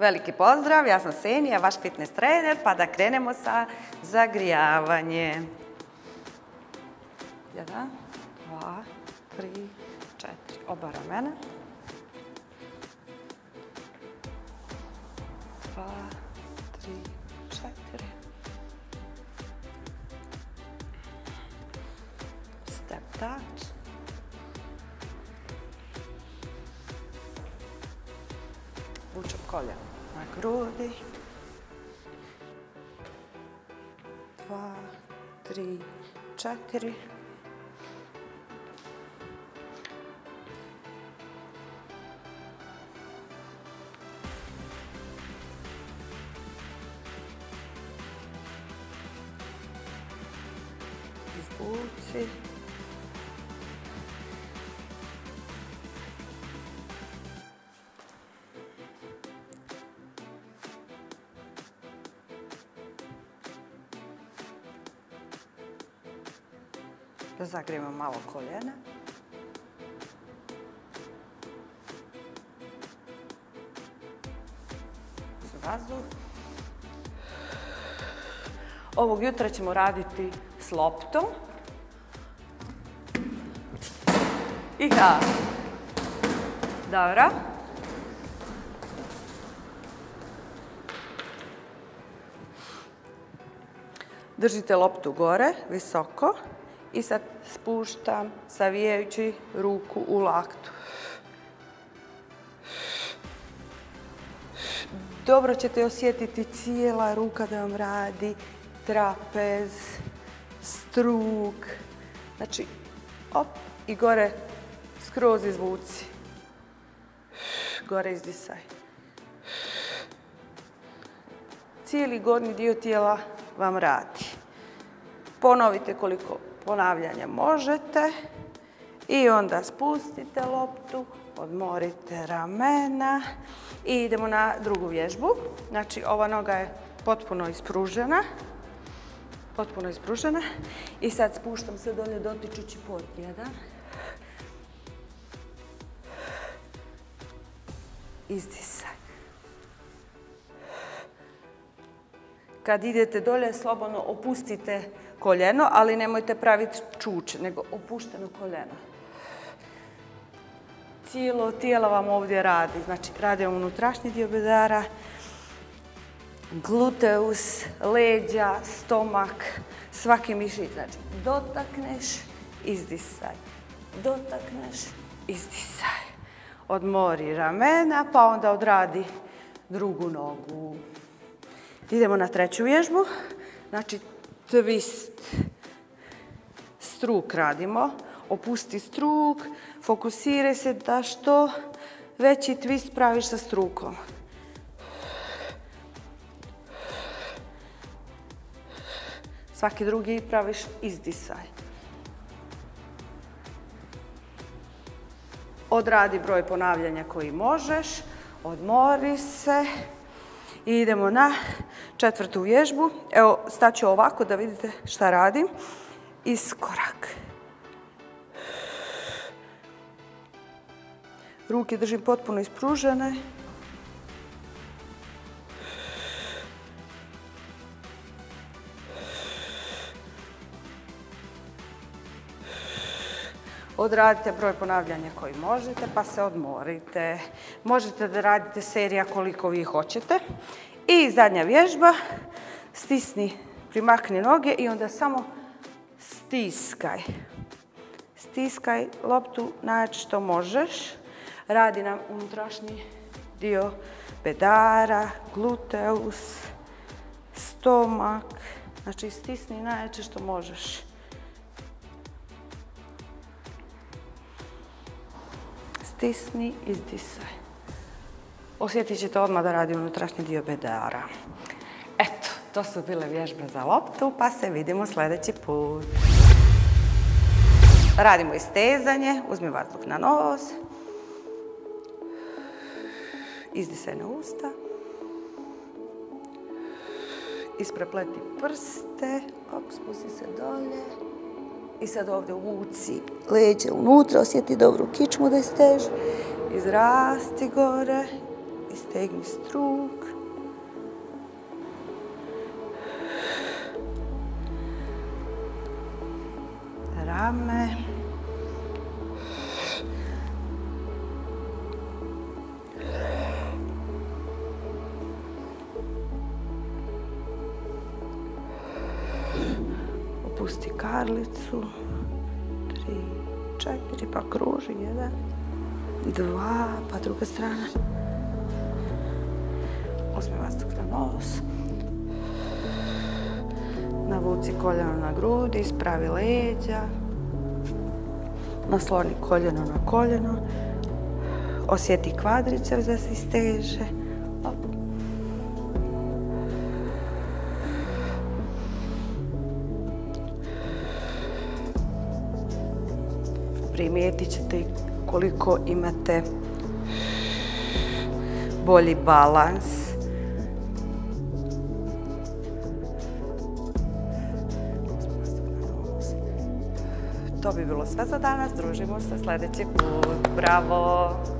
Veliki pozdrav, ja sam Senija, vaš fitness trener, pa da krenemo sa zagrijavanjem. Jedan, dva, tri, četiri. Oba ramena. Dva, tri, četiri. Step touch. Вучоколя на груди. Два, три, četiri. Izvuci. Da zagrijemo malo koljena. Vazduh. Ovog jutra ćemo raditi s loptom. I ja. Dobro. Držite loptu gore, visoko. I sad spuštam, savijajući ruku u laktu. Dobro ćete osjetiti cijela ruka da vam radi, trapez, struk. Znači, op, i gore skroz izvuci. Gore izdisaj. Cijeli gornji dio tijela vam radi. Ponovite koliko ponavljanja možete. I onda spustite loptu, odmorite ramena i idemo na drugu vježbu. Znači, ova noga je potpuno ispružena. Potpuno ispružena. I sad spuštam se dolje dotičući pod. Jedan. Izdisaj. Kad idete dolje, slobodno opustite koljeno, ali nemojte praviti čuč, nego opušteno koljeno. Cijelo tijelo vam ovdje radi. Znači, radi vam unutrašnji dio bedara, gluteus, leđa, stomak, svaki mišić. Znači, dotakneš, izdisaj. Dotakneš, izdisaj. Odmori ramena, pa onda odradi drugu nogu. Idemo na treću vježbu. Znači, twist. Struk radimo. Opusti struk, fokusiraj se da što veći twist praviš sa strukom. Svaki drugi praviš izdisaj. Odradi broj ponavljanja koji možeš, odmori se i idemo na četvrtu vježbu. Evo, staću ovako da vidite šta radim. Iskorak. Ruke držim potpuno ispružene. Odradite broj ponavljanja koji možete, pa se odmorite. Možete da radite serija koliko vi hoćete. I zadnja vježba, stisni, primakni noge i onda samo stiskaj. Stiskaj loptu najjače što možeš. Radi nam unutrašnji dio bedara, gluteus, stomak. Znači stisni najjače što možeš. Stisni, izdisaj. Osjetit ćete odmah da radi unutrašnji dio bedara. Eto, to su bile vježbe za loptu, pa se vidimo sljedeći put. Radimo istezanje, uzmi vazduh na nos. Izdisaj na usta. Isprepleti prste, spusti se dolje. I sad ovdje uvuci leđe unutra, osjeti dobru kičmu da isteži. Izrasti gore Istegni struk. Rame. Opusti karlicu. Tri, četiri, pa kruži. Jedan, dva, pa druga strana. Uzmi vazduh na nos. Navuci koljeno na grudi, ispravi leđa. Nasloni koljeno na koljeno. Osjeti kvadriceps da se isteže. Primijetit ćete koliko imate bolji balans. To bi bilo sve za danas. Družimo se sljedeći put. Bravo!